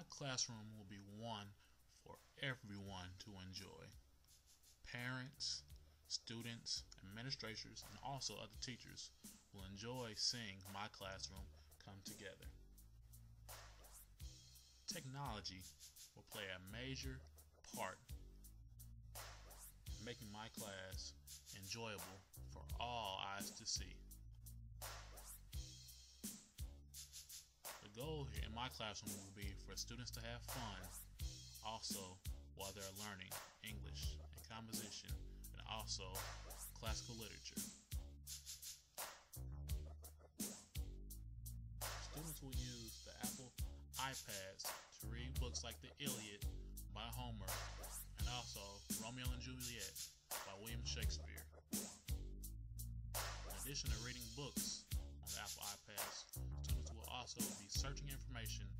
My classroom will be one for everyone to enjoy. Parents, students, administrators, and also other teachers will enjoy seeing my classroom come together. Technology will play a major part in making my class enjoyable for all eyes to see. Goal in my classroom will be for students to have fun also while they're learning English and composition and also classical literature. Students will use the Apple iPads to read books like The Iliad by Homer and also Romeo and Juliet by William Shakespeare. In addition to reading books also be searching information on